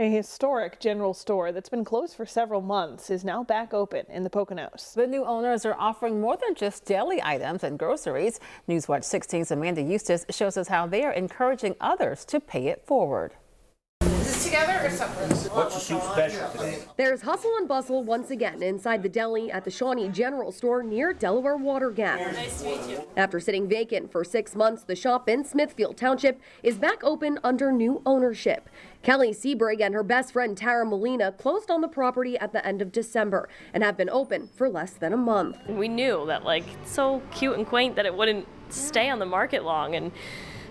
A historic general store that's been closed for several months is now back open in the Poconos. The new owners are offering more than just deli items and groceries. Newswatch 16's Amanda Eustace shows us how they are encouraging others to pay it forward. Together or separate? What's the soup special today? There's hustle and bustle once again inside the deli at the Shawnee General Store near Delaware Water Gap. Nice to meet you. After sitting vacant for six months, the shop in Smithfield Township is back open under new ownership. Kelly Seabrig and her best friend Tara Molina closed on the property at the end of December and have been open for less than a month. we knew that like it's so cute and quaint that it wouldn't stay on the market long and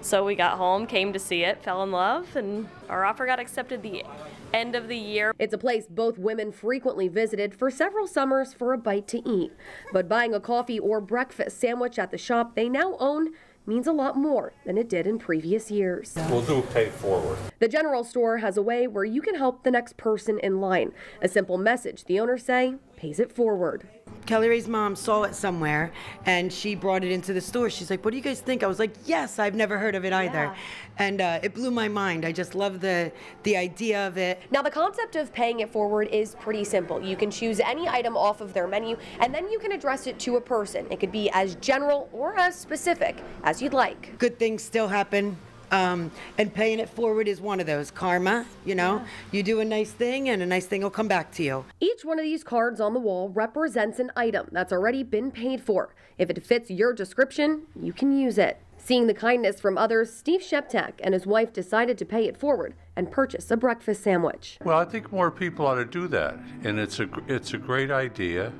so we got home came to see it fell in love and our offer got accepted the end of the year It's a place both women frequently visited for several summers for a bite to eat. But buying a coffee or breakfast sandwich at the shop they now own means a lot more than it did in previous years. We'll do pay forward. The general store has a way where you can help the next person in line. A simple message, the owners say, pays it forward. Kelly Ray's mom saw it somewhere and she brought it into the store. She's like, What do you guys think? I was like, Yes, I've never heard of it either. And uh, it blew my mind. I just love the, the idea of it. Now, the concept of paying it forward is pretty simple. You can choose any item off of their menu and then you can address it to a person. It could be as general or as specific as you'd like. Good things still happen. Um, and paying it forward is one of those. Karma, you know, you do a nice thing and a nice thing will come back to you. Each one of these cards on the wall represents an item that's already been paid for. If it fits your description, you can use it. Seeing the kindness from others, Steve Sheptak and his wife decided to pay it forward and purchase a breakfast sandwich. Well, I think more people ought to do that, and it's a it's a great idea.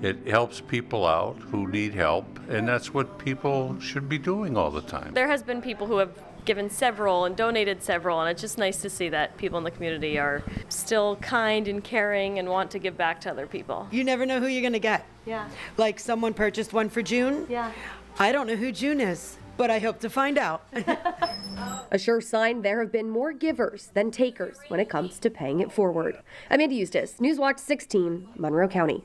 It helps people out who need help, and that's what people should be doing all the time. there has been people who have given several and donated several and it's just nice to see that people in the community are still kind and caring and want to give back to other people You never know who you're going to get. yeah Like someone purchased one for June. yeah I don't know who June is, but I hope to find out. A sure sign there have been more givers than takers when it comes to paying it forward. Amanda Eustace, Newswatch 16, Monroe County.